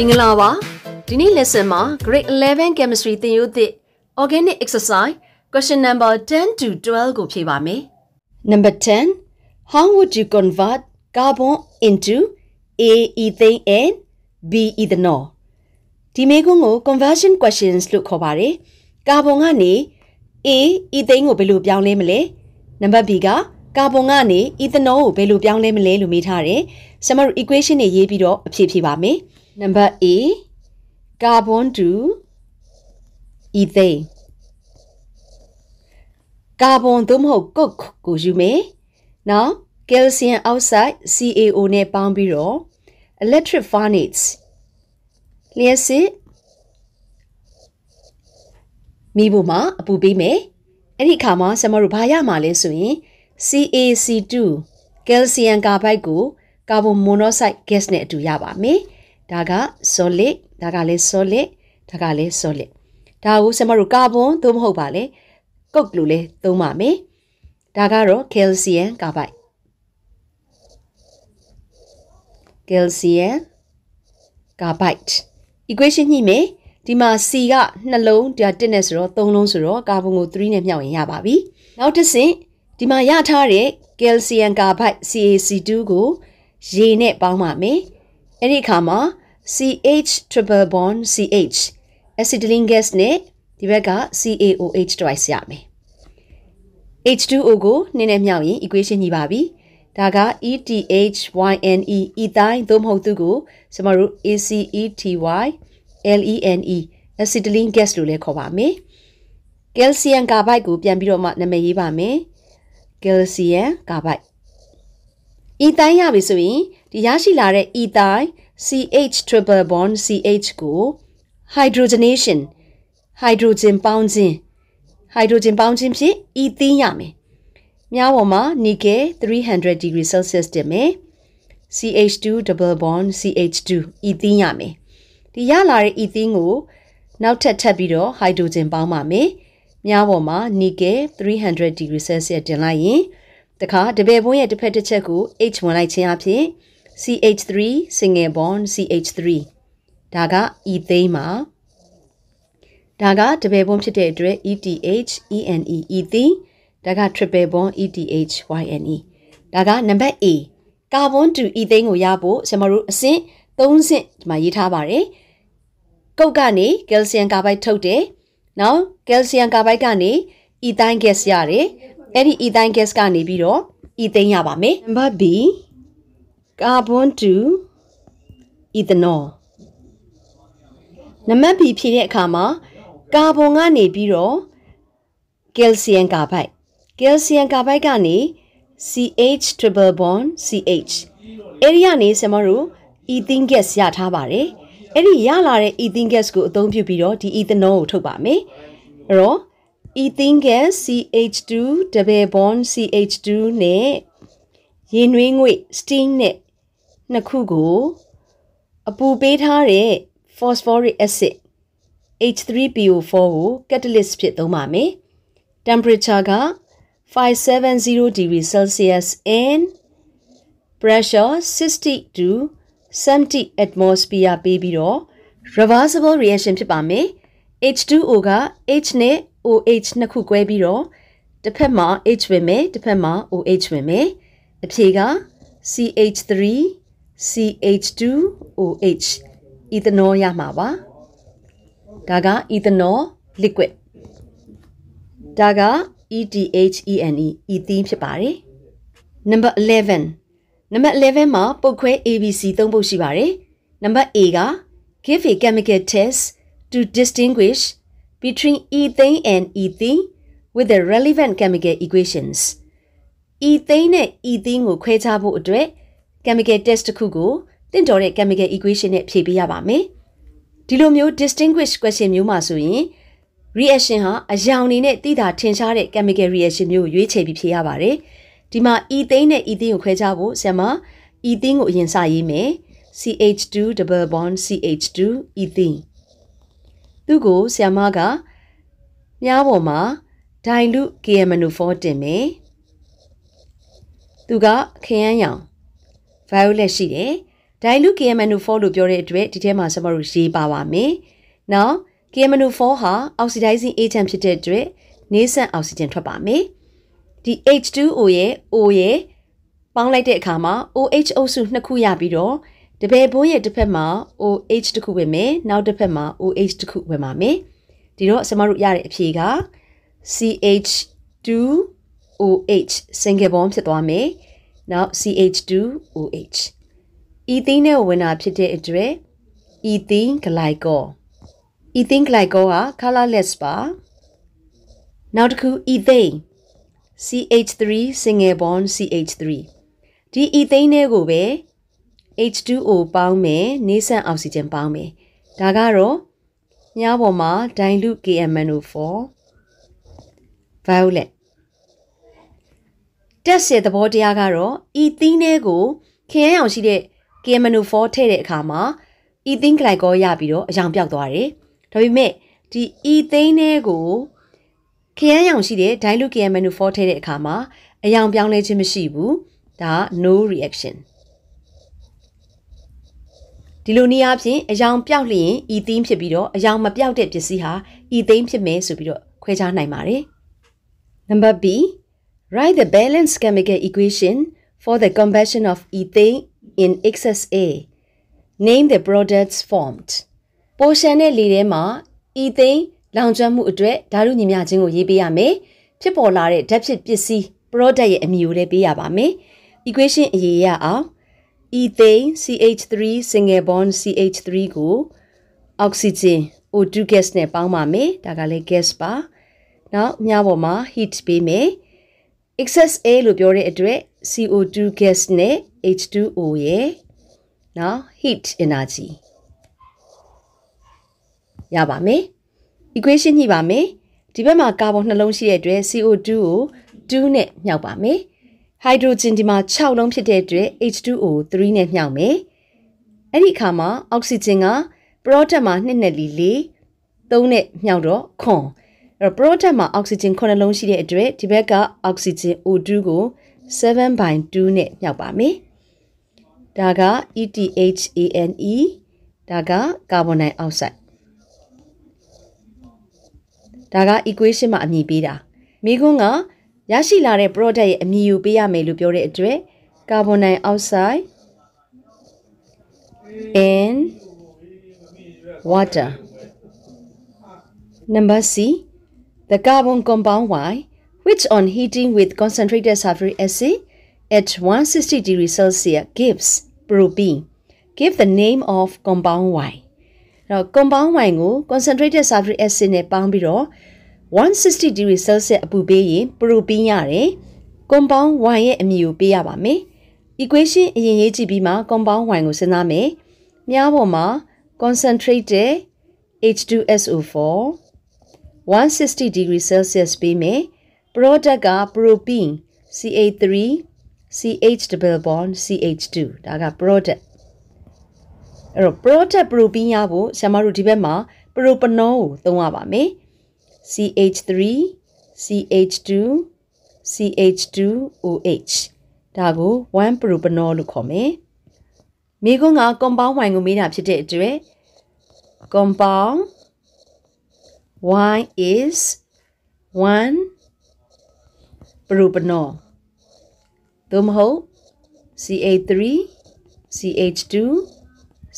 မင်္ဂလာပါဒီနေ့ lesson မှာ grade 11 chemistry သင်ယူသည့် organic exercise question number 10 to 12ကိုဖြေပါမယ် number 10 how would you convert carbon into a ethane and b ethanol ဒီမေခွန်းကို conversion questions လို့ခေါ်ပါတယ်ကာဗွန်ကနေ a ethane ကိုဘယ်လိုပြောင်းလဲမလဲနံပါတ် b ကကာဗွန်ကနေ ethanol ကိုဘယ်လိုပြောင်းလဲမလဲလို့မေးထားတယ်။ဆမတို့ equation တွေရေးပြီးတော့အဖြေဖြေပါမယ်။ Number A carbon to ethane ကာဗွန်သို့မဟုတ် coke ကိုယူမယ်။နောက် calcium oxide CaO နဲ့ပေါင်းပြီးတော့ electric furnace လျှက်စစ်မိဖို့မှာအပူပေးမယ်။အဲ့ဒီအခါမှာဆမတို့ဘာရမှာလဲဆိုရင် CaC2 ကယ်လ်ဆီယမ်ကာဘိုက်ကိုကာဗွန်မိုနိုဆိုက် gas နဲ့အတူရပါမယ်။ ဒါက solid ဒါကလည်း solid ဒါကလည်း solid ဒါကိုဆမတို့ကာဗွန်သို့မဟုတ်ပါလေကုတ်လို့လဲသုံးပါမယ်။ဒါကတော့ကယ်လ်ဆီယမ်ကာဘိုက်ကယ်လ်ဆီယမ်ကာဘိုက် equation ညှိမယ်ဒီမှာ C ကနှလုံးဒါ1နဲ့ဆိုတော့3လုံးဆိုတော့ကာဗွန်ကို3နဲ့မြှောက်ရင်ရပါပြီ။နောက်တစ်ဆင့်ဒီမှာရထားတဲ့ကယ်လ်ဆီယမ်ကာဘိုက် CaC2 ကိုရေနဲ့ပေါင်းပါမယ်။ အဲ့ဒီအခါမှာ CH triple bond CH acetylene gas နဲ့ဒီဘက်က CaOH twice ရမယ်။ H2O ကိုနည်းနည်းမြောက်ရင် equation ညီပါပြီ။ဒါက ETHYNE ethine သို့မဟုတ်သူကိုကျမတို့ ACETY LENE acetylene gas လို့လည်းခေါ်ပါမယ်။ကယ်လ်ဆီယမ်ကာဘိုက်ကိုပြန်ပြီးတော့မှနာမည်ရေးပါမယ်။ကယ် လ်ဆီယမ်ကာဘိုက်အီတိုင်းရပြီဆိုရင်ဒီရရှိလာတဲ့အီတိုင်း CH triple bond CH ကို hydrogenation ဟိုက်ဒရိုဂျင်ပေါင်းခြင်းဟိုက်ဒရိုဂျင်ပေါင်းခြင်းဖြင့်အီသင်းရမယ်။မြားပေါ်မှာ nickel 300 degree celsius တင်မယ်။ CH2 double bond CH2 အီသင်းရမယ်။ဒီရလာတဲ့အီသင်းကိုနောက်ထပ်ထပ်ပြီးတော့ဟိုက်ဒရိုဂျင်ပေါင်းပါမယ်။မြားပေါ်မှာနီကယ်300 degree celsius တင်လိုက်ရင် တခါတပည့်ပွန်းရဲ့တစ်ဖက်တစ်ချက်ကို H ဝင်လိုက်ခြင်းအဖြစ် CH3 single bond CH3 ဒါက ethane မှာဒါကတပည့်ပွန်းဖြစ်တဲ့အတွက် ETH ENE ethene ဒါက triple bond ETH YNE ဒါကနံပါတ် A ကာဗွန်တူ ethane ကိုရဖို့ကျွန်တော်တို့အဆင့်3ဆင့်ဒီမှာရေးထားပါတယ်ကုတ်ကနေကယ်လ်ဆီယမ်ကာဘိုက်ထုတ်တယ်နော်ကယ်လ်ဆီယမ်ကာဘိုက်ကနေအီတိုင်းဂက်စ်ရတယ် အဲ့ဒီအီတိုင်းဂက်စ်ကနေပြီးတော့အီသိန်းရပါမယ်နံပါတ် B ကာဗွန်2အီသနော်နံပါတ် B ဖြည့်တဲ့အခါမှာကာဗွန်ကနေပြီးတော့ကယ်လ်ဆီယမ်ကာဘိုက်ကယ်လ်ဆီယမ်ကာဘိုက်ကနေ CH triple bond CH အဲ့ဒီကနေဆမတို့ ethene gas ရထားပါတယ်အဲ့ဒီရလာတဲ့ ethene gas ကိုအသုံးပြုပြီးတော့ဒီ ethanol ကိုထုတ်ပါမယ်အဲ့တော့ ethene gas CH2 double bond CH2 နဲ့ရေနွေးငွေ့ steam နဲ့နှစ်ခုကိုအပူပေးထားတဲ့ phosphoric acid H3PO4 ကို catalyst ဖြစ်သုံးပါမယ် temperature က570 degree celsius and pressure 60 to 70 atmosphere ပေးပြီးတော့ reversible reaction ဖြစ်ပါမယ် H2O က H နဲ့ OH နှစ်ခု꿰ပြီးတော့တစ်ဖက်မှာ H ဝင်မယ်တစ်ဖက်မှာ OH ဝင်မယ်အဖြေက CH3 CH2OH ethanol ရမှာပါဒါက ethanol liquid ဒါက ETHENE ethene ဖြစ်ပါတယ် number 11နံပါတ်11မှာပုတ်ခွဲ ABC သုံးပုတ်ရှိပါတယ်။နံပါတ် A က give a chemical test to distinguish between ethane and ethene with the relevant chemical equations. ethane နဲ့ ethene ကိုခွဲခြားဖို့အတွက် chemical test တစ်ခုကိုတင့်တော်တဲ့ chemical equation နဲ့ဖြေပေးရပါမယ်။ဒီလိုမျိုး distinguish question မျိုးမှာဆိုရင် reaction ဟာအယောင်နေနဲ့တိတာထင်ရှားတဲ့ chemical reaction မျိုးကိုရွေးချယ်ပြီးဖြေရပါတယ်။ဒီမှာ ethane နဲ့ ethene ကိုခွဲခြားဖို့ဆရာမ ethene ကိုအရင်စရေးမယ် CH2 double bond CH2 ethene သူ့ကိုဆရာမကမြားပေါ်မှာ dilute KMNO4 တင်မယ်သူကခရမ်းရောင် violet ရှိတယ် dilute KMNO4 လို့ပြောတဲ့အတွက်ဒီထဲမှာကျွန်တော်တို့ရေးပါပါမယ်။နောက် KMNO4 ဟာ oxidizing agent ဖြစ်တဲ့အတွက်နေဆန့်အောက်ဆီဂျင်ထွက်ပါမယ်။ဒီ H2O ရဲ့ O ရဲ့ပေါင်းလိုက်တဲ့အခါမှာ OH အုပ်စုနှစ်ခုရပြီးတော့ တပည့်ဘိုးရဲ့တစ်ဖက်မှာ OH တစ်ခုဝင်မယ်နောက်တစ်ဖက်မှာ OH တစ်ခုဝင်ပါမယ်ဒီတော့ကျွန်တော်တို့ရတဲ့အဖြေက CH2OH single bond ဖြစ်သွားမယ်နောက် CH2OH အီသင်းနဲ့ဝင်တာဖြစ်တဲ့အတွက်အီသင်းဂလိုက်ကောအီသင်းဂလိုက်ကောက colorless ပါနောက်တစ်ခုအီသိန်း CH3 single bond CH3 ဒီအီသိန်းတွေကိုပဲ H2O ပေါင်းမယ်နေဆန့်အောက်ဆီဂျင်ပေါင်းမယ်ဒါကတော့ညပေါ်မှာ dilute KMNO4 violet တက်ရဲ့သဘောတရားကတော့ဤသီးနှဲကိုခရမ်းအောင်ရှိတဲ့ KMNO4 ထည့်တဲ့အခါမှာဤသင်းဂလိုက်ကောရပြီးတော့အယောင်ပြောက်သွားတယ်ဒါပေမဲ့ဒီဤသိန်းနှဲကိုခရမ်းရောင်ရှိတဲ့ dilute KMNO4 ထည့်တဲ့အခါမှာအယောင်ပြောင်းလဲခြင်းမရှိဘူးဒါ no reaction ဒီလိုနည်းအားဖြင့်အယောင်ပြောက်လျင်ဤသင်းဖြစ်ပြီးတော့အယောင်မပြောက်တဲ့ပစ္စည်းဟာဤသိန်းဖြစ်မယ်ဆိုပြီးတော့ခွဲခြားနိုင်ပါတယ်။ Number B write the balanced chemical equation for the combustion of ethane in excess A name the products formed ပိုရှန်တဲ့လေထဲမှာဤသိန်းလောင်ကျွမ်းမှုအတွက်ဓာတုညီမျှခြင်းကိုရေးပေးရမယ်ဖြစ်ပေါ်လာတဲ့ဓာတ်ဖြစ်ပစ္စည်း product ရဲ့အမည်ကိုလည်းပေးရပါမယ် equation အရေးရအောင် ethane CH3 single bond CH3 ကို oxygen O2 gas နဲ့ပေါင်းပါမယ်ဒါကလည်း gas ပါနောက်ညပေါ်မှာ heat ပေးမယ် excess A လို့ပြောတဲ့အတွက် CO2 gas နဲ့ H2O ရဲ့နော် heat energy ရပါမယ် equation ညှိပါမယ်ဒီဘက်မှာကာဗွန်နှလုံးရှိတဲ့အတွက် CO2 ကို2နဲ့မြှောက်ပါမယ် ဟိုက်ဒရိုဂျင်ဒီမှာ6လုံးဖြစ်တဲ့အတွက် H2O 3နဲ့မြှောက်မယ်။အဲ့ဒီအခါမှာအောက်ဆီဂျင်က product မှာ2နဲ့လီ4 3နဲ့မြှောက်တော့ခွန်အဲ့တော့ product မှာအောက်ဆီဂျင်9လုံးရှိတဲ့အတွက်ဒီဘက်ကအောက်ဆီဂျင် O2 ကို7/2နဲ့မြှောက်ပါမယ်။ဒါက ETHANE ဒါကကာဗွန်ဒိုင်အောက်ဆိုက်ဒါက equation မှာအမည်ပေးတာမိခွန်းက ရရှိလာတဲ့ product ရဲ့အမည်ကိုပေးရမယ်လို့ပြောတဲ့အတွက်ကာဗွန်ဒိုင်အောက်ဆိုက် and water number C the carbon compound Y which on heating with concentrated sulfuric acid at 160 degrees Celsius gives propene give the name of compound Y တော့ compound Y ကို concentrated sulfuric acid နဲ့ပေါင်းပြီးတော့ 160 degree Celsius အပူပေးရင်ပရိုပင်းရတယ်။ compound Y ရဲ့အမည်ကိုပေးရပါမယ်။ equation အရင်ရေးကြည့်ပြီးမှ compound Y ကိုစဉ်းစားမယ်။မြားပေါ်မှာ concentrated H2SO4 160 degree Celsius ပေးမယ်။ product က propene CA3 CH double bond CH2 ဒါက product အဲ့တော့ product propene ရဖို့ဆရာမတို့ဒီဘက်မှာ propanol ကိုသုံးရပါမယ်။ CH3 CH2 CH2OH ဒါကို1 propanol လို့ခေါ်မယ်။မိကုန်းက compound wine ကိုမေးတာဖြစ်တဲ့အတွက် compound wine is 1 propanol သို့မဟုတ် CA3 CH2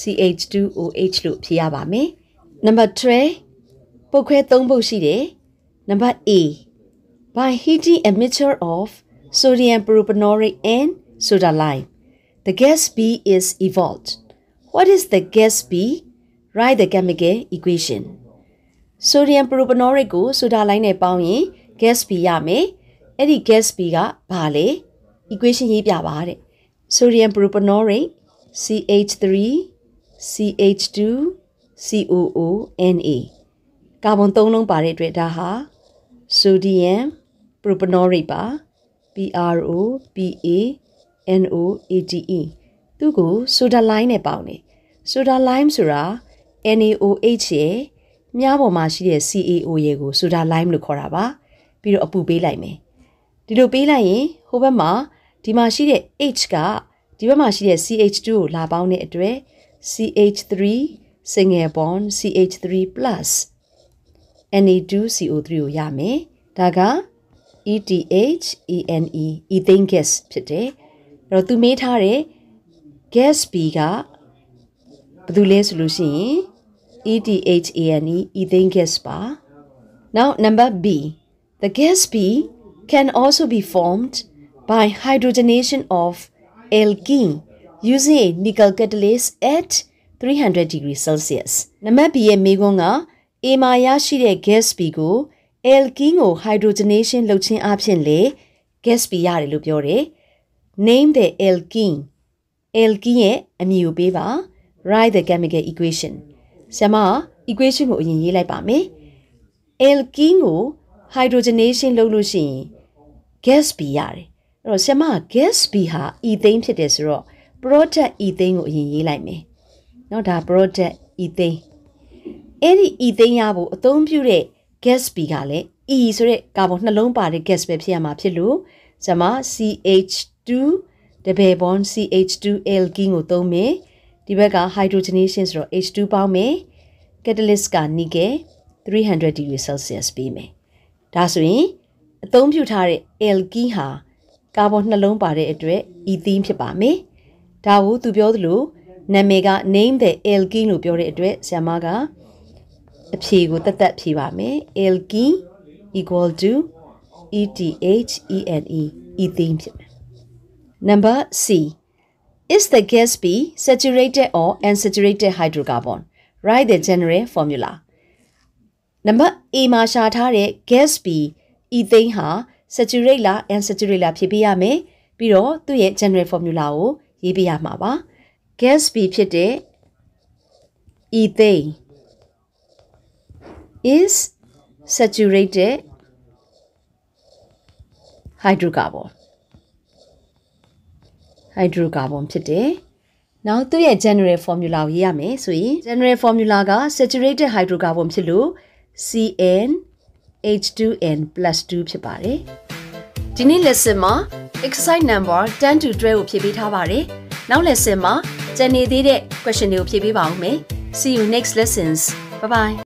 CH2OH လို့ဖြေရပါမယ်။ number 3 ပုတ်ခွဲ၃ပုတ်ရှိတယ်နံပါတ် A by heating a mixture of sodium propanoic and soda lime the gas B is evolved what is the gas B write the chemical equation sodium propanoic ကို soda lime နဲ့ပေါင်းရင် gas B ရမယ်အဲ့ဒီ gas B ကဘာလဲ equation ရေးပြပါတဲ့ sodium propanoic CH3 CH2 COONA ကာဗွန်၃လုံးပါတဲ့အတွက်ဒါဟာ sodium propanoate ပါ PRO PA NOATE သူ့ကို soda lime နဲ့ပေါင်းတယ် soda lime ဆိုတာ NaOH ရဲ့မြားပေါ်မှာရှိတဲ့ CaO ရဲ့ကို soda lime လို့ခေါ်တာပါပြီးတော့အပူပေးလိုက်မယ်ဒီလိုပေးလိုက်ရင်ဟိုဘက်မှာဒီမှာရှိတဲ့ H ကဒီဘက်မှာရှိတဲ့ CH2 ကိုလာပေါင်းတဲ့အတွက် CH3 single bond CH3 plus Na2CO3 ကိုရမယ်ဒါက ETH ENE ethane gas ဖြစ်တယ်အဲ့တော့သူမေးထားတဲ့ gas B ကဘာလို့လဲဆိုလို့ရှိရင် ETHANE ethane gas ပါ now number B the gas B can also be formed by hydrogenation of alkene using a nickel catalyst at 300 degree Celsius နံပါတ် B ရဲ့မေးခွန်းက A မှာရရှိတဲ့ gas B ကို alkene ကို hydrogenation လုပ်ခြင်းအပြင်လေ gas B ရတယ်လို့ပြောတယ် name the alkene alkene ရဲ့အမည်ကိုပေးပါ write the chemical equation ဆရာမ equation ကိုအရင်ရေးလိုက်ပါမယ် alkene ကို hydrogenation လုပ်လို့ရှိရင် gas B ရတယ်အဲ့တော့ဆရာမ gas B ဟာ ethane ဖြစ်တယ်ဆိုတော့ product ethane ကိုအရင်ရေးလိုက်မယ်เนาะဒါ product ethane အဲ့ဒီ ethane ရဖို့အသုံးပြုတဲ့ gas B ကလည်း E ဆိုတဲ့ကာဗွန်နှလုံးပါတဲ့ gas ပဲဖြစ်ရမှာဖြစ်လို့ဆရာမ CH2 double bond CH2 alkene ကိုသုံးမယ်ဒီဘက်က hydrogenation ဆိုတော့ H2 ပေါင်းမယ် catalyst က nickel 300 degree celsius ပေးမယ်ဒါဆိုရင်အသုံးပြုထားတဲ့ alkene ဟာကာဗွန်နှလုံးပါတဲ့အတွက် ethene ဖြစ်ပါမယ်ဒါကိုသူပြောသလိုနာမည်က name the alkene လို့ပြောတဲ့အတွက်ဆရာမက အဖြေကိုတတ်တတ်ဖြေပါမယ် alkene equal to ETH ENE ethene ဖြစ်မယ် number C is the gas B saturated or unsaturated hydrocarbon write the general formula number A မှာရှာထားတဲ့ gas B ethane ဟာ saturate လား unsaturated လားဖြေပေးရမယ်ပြီးတော့သူ့ရဲ့ general formula ကိုရေးပြရမှာပါ gas B ဖြစ်တဲ့ ethane is saturated hydrocarbon hydrocarbon ဖြစ်တယ်။နောက်သူ့ရဲ့ general formula ကိုရေးရမယ်ဆိုရင် general formula က saturated hydrocarbon ဖြစ်လို့ CN H2N + 2 ဖြစ်ပါတယ်။ဒီနေ့ lesson မှာ exercise number 10 to 12ကိုဖြည့်ပေးထားပါတယ်။နောက် lesson မှာကျန်နေသေးတဲ့ question တွေကိုဖြည့်ပေးပါဦးမယ်။ See you next lessons. Bye bye.